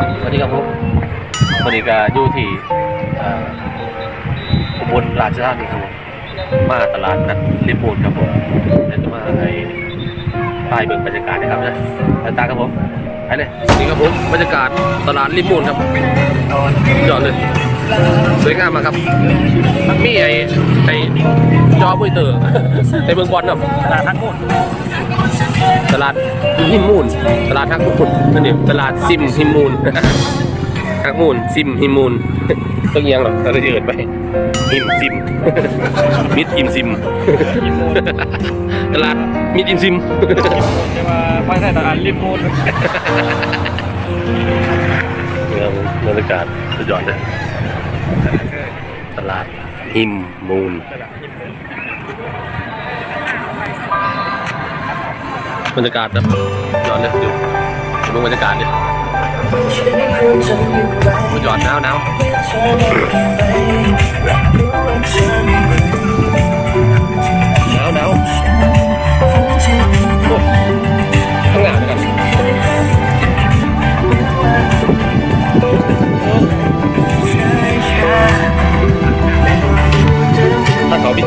สวัสดีครับผมวันนี้ก็อยู่ที่อุบลราชธานีครับผมมาตลาดนัดริบูนครับผมเดี๋ยวจะมาให้ป้ายเบิ่งบรรยากาศนะครับนะไปตาครับผมไปเลยนี่ครับผมบรรยากาศตลาดริบูนครับจอดเลยสวยงามมากครับมีไอ้ ไอ้จอมือเตอร์ในเมืองบอลครับตลาดทั้งหมดตลาดหิมมูนตลาดฮักมูนนั่นเองตลาดซิมหิมมูนฮักมูนซิมหิมมูนต้องเอียังหรอกเราจะเอินไปหิมซิมมิดหิมซิมตลาดมิดหิมซิมจะมาไปใส่ตลาดริมมูลเนี่ยครับผมบรรยากาศสุดยอดเลยตลาด หิมมูนบรรยากาศแบบสุดยอดเลยดูดูบรรยากาศดิสุดยอดหนาวหนาว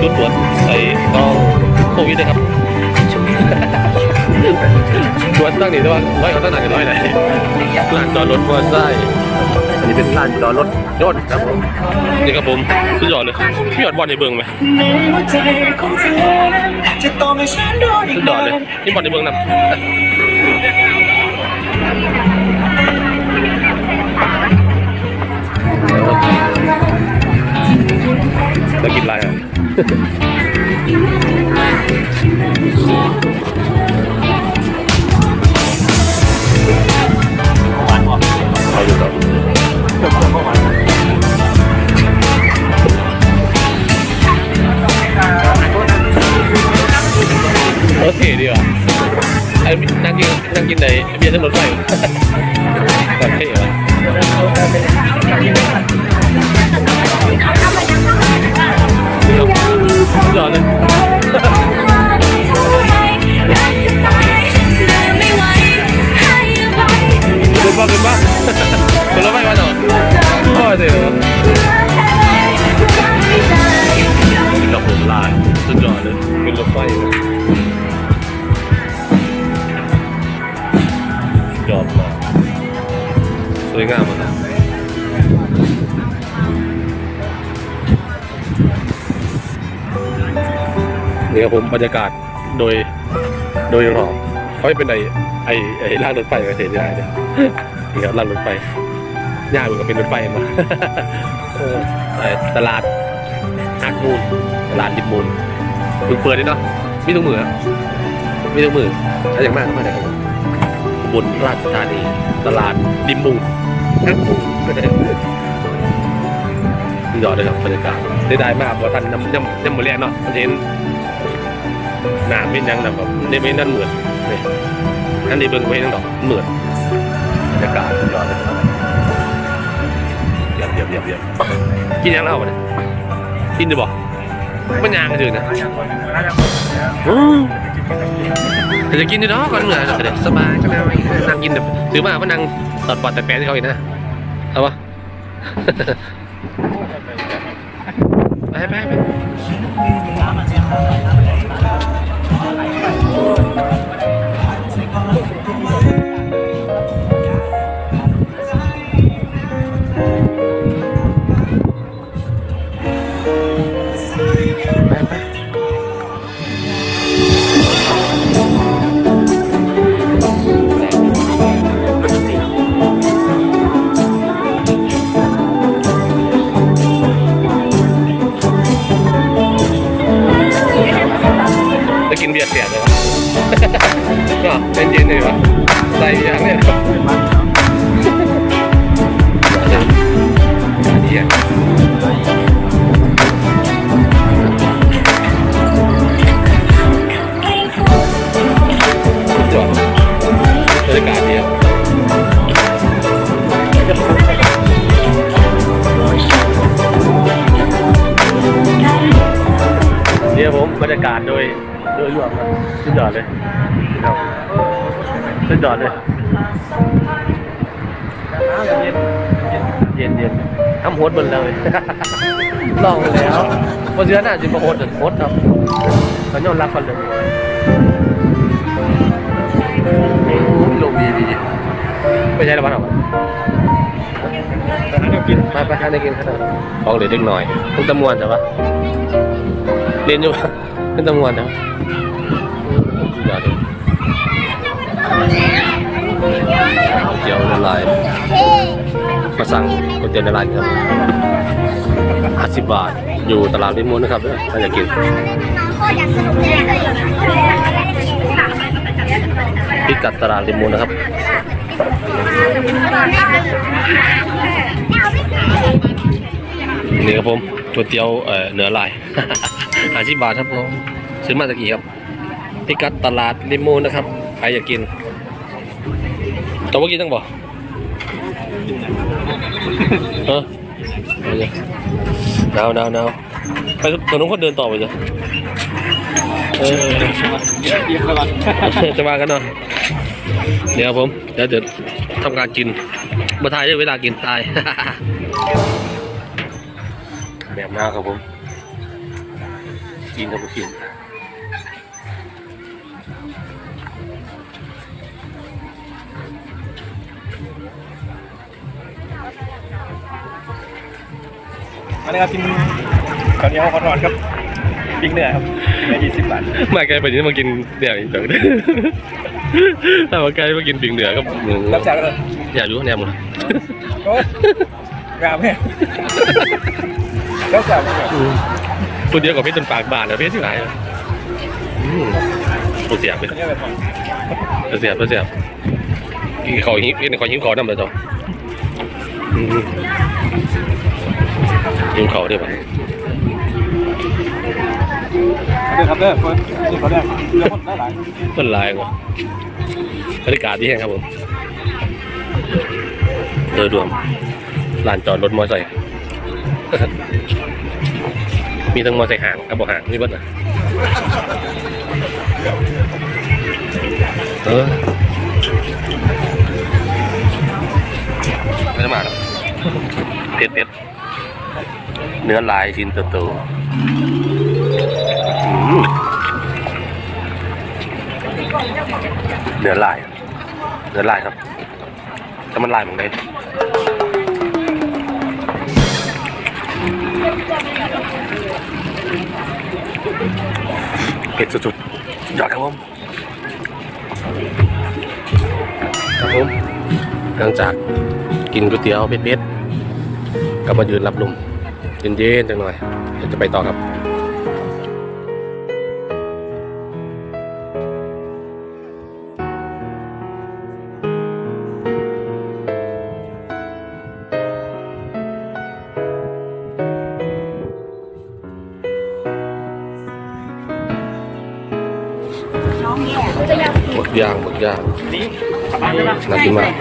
ถ้าเขามีจุดตรวจใส่ต้องโควิดนะครับตรวจตั้งนี่ด้วยร้อยเขาตั้งไหนร้อยไหนลานจอดรถมอเตอร์ไซค์อันนี้เป็นลานจอดรถยนต์ครับผมนี่ครับผมสุดยอดเลยพี่ยอดบอลในเบืองไหมสุดยอดเลยนี่บอลในเบืองนะ อะไรอะหวานหอมเอาอ ยู่ต่อเกือบเกือบหวาน นี่ครับผมบรรยากาศโดยโดยรอบเขาไม่เป็นไอไอไอรางรถไฟประเทศใหญ่เนี่ยนี่ครับรางรถไฟย่างมันก็เป็นรถไฟมาตลาดฮักมูลตลาดริมมูลเพิ่งเปิดนี่เนาะมีทุกมือครับมีทุกมือถ้าอย่างมากก็มาได้ครับบนราชธานีตลาดริมมูลฮักมูลยอดเลยครับบรรยากาศได้ได้มากเพราะท่านน้ำน้ำน้ำมือแรกเนาะมันเห็น หนาเป็นยังนะแบบได้ไม่นั่นเหมือนนี่นั่นในเบิ้งไว้นั่นดอกเหมือนบรรยากาศสุดยอดเลยเยี่ยมเยี่ยมเยี่ยมเยี่ยมกินยังเล่าเนี่ยกินดูบ่มันยางกันเฉยนะแต่จะกินดีเนาะก่อนเหนื่อยเดี๋ยวสบายก็แล้นั่งกินแบบถือมาว่านั่งตอดปอดแต่แปะที่เขาอีกนะเอาปะไปไปไป เลยครับสุดยอดเลย เย็นเย็นทำโฮสต์บนเลย ลองแล้วพอเชื่อน่าจะมาโฮสต์โฮสต์ครับเขายอมรับคนเลยลงดีดีไม่ใช่ระบาดหรอแต่นั้นเดี๋ยวกินมาไปหาในกินขนาดของเหลือเล็กน่อยเพิ่งตะมวนแต่ว่าเรียนอยู่ปะเพิ่งตะมวนแต่ว่า อดเลยก๋วเตี๋ยวละลายมาสั่งก๋วยเตี๋ยวละลายครับห้าสิบบาท อยู่ตลาดริมมนนะครับถ้าอยากกินพิกัดตลาดริมมนนะครับนี่ครับผมก๋วยเตี๋ยวเอ่อเนื้อลายห้าสิบบาทครับผมซื้อมาตะกี้ครับ พิกัดตลาดริมมูลนะครับใครอยากกินตัวเมื่อกี้ต้งบอกเออเอาเลยหนาวหนาวหนาวไปตัวน้องคนเดินต่อไปจ้ะเออจะมากันหน่อยเดี๋ยวครับผมเดี๋ยวจะทำการกินมาทายได้เวลากินตายแบบหน้าครับผมกินครับผ มกินอันนี้ครับกินข้าวเหนียวขอทอดครับปิ้งเนื้อครับปิ้งเนื้อยี่สิบบาทมาไกลไปนี้มากินเดี๋ยวอีกเดี๋ยวถ้ามาไกลมากินปิงเหนือก็รับจากกันเลยอยากรู้แนมเลยโอ้งามแม่รับจากกันเลยตัวเดียวกับเพชรจนปากบานแล้วเพชรที่ไหนตัวเสียบเลยอันนี้แบบของตัวเสียบตัวเสียบอีกขอหิ้วขอหิ้วขอน้ำเลยจ้ะ อืมหิ้วเขาได้ปะเด้อครับเด้อเฟิร์นนี่เขาเด้อเรือหมดได้หลายมันลายกว่าบรรยากาศดีแห้งครับผมโดยรวมลานจอดรถมอเตอร์ไซค์มีทั้งมอเตอร์ไซค์ห่างกับบ่ห่างมีเบิดนะเออไม่ได้มาหรอกเผ็ดเผ็ด เนื้อลายชิ้นโตๆเนื้อลาย เนื้อลายครับแต่มันลายเหมือนกันเผ็ดสุดๆยอดครับผมครับผมหลังจากกินก๋วยเตี๋ยวเผ็ดๆก็มายืนรับลม เย็นๆจังหน่อยเดี๋ยวจะไปต่อครับ มึกย่างหมึกย่างนี่กลับบ้านใช่ไหมน่ากินมาก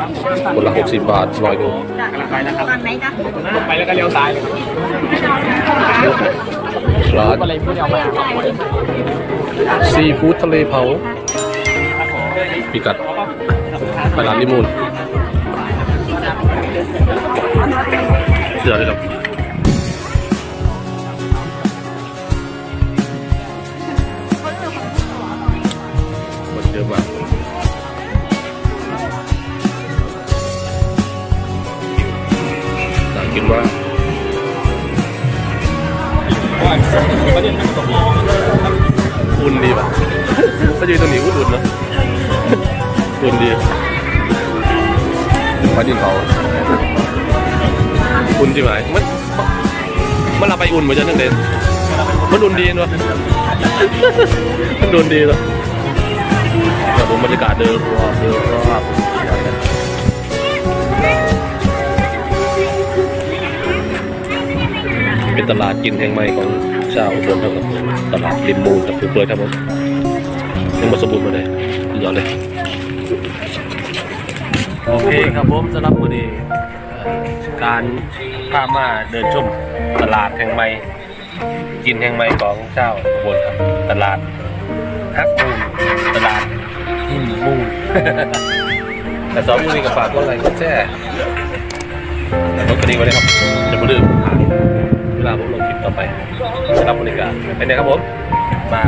คนละหกสิบบาทร้อยหนึ่งกำลังไปนะครับตอนไหนจ๊ะลงไปแล้วก็เลี้ยวซ้ายเลยร้านอะไรพูดเอามาซีฟู้ดทะเลเผาพิกัดไปร้านลิมูนเดี๋ยวเลยครับ น่ากินมากว่าประเด็นมันตรงนี้อุ่นดีป่ะถ้ายืนตรงนี้อุ่นๆเนอะอุ่นดีมาดินเขาอุ่นจริงไหมมันมันเราไปอุ่นเหมือนกันทั้งเดนมันอุ่นดีเนาะมันอุ่นดีเนาะแต่ผมบรรยากาศเดินรอบเดินรอบ เป็นตลาดกินแห่งใหม่ของชาวอุบลครับตลาดริมมูลกับผู้เปิดครับผมยังมาสมบูรณ์มาเลยยอดเลย โอเคครับผมสำหรับวันนี้การพามาเดินชมตลาดแห่งใหม่กินแห่งใหม่ของเจ้าอุบลครับ ตลาดฮักมูลตลาดหินมูลแต่สองมือนี้กับฝากก็อะไรก็แช่แต่รถคันนี้ไว้เลยครับจะมาลืมเว ลาผมลงคลิปต่อไปจะรับบริการไปไหนครับผมมา